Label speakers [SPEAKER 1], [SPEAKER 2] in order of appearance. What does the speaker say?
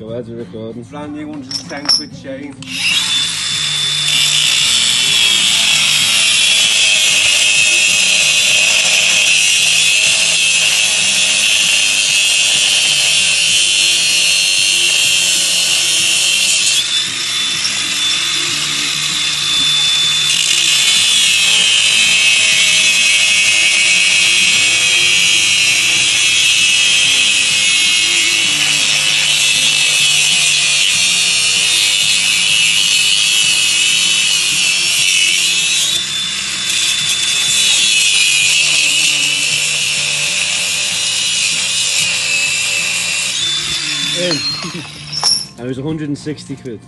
[SPEAKER 1] Go ahead, we're recording.
[SPEAKER 2] Brand new 110 quid chain.
[SPEAKER 1] In. it was 160 quid.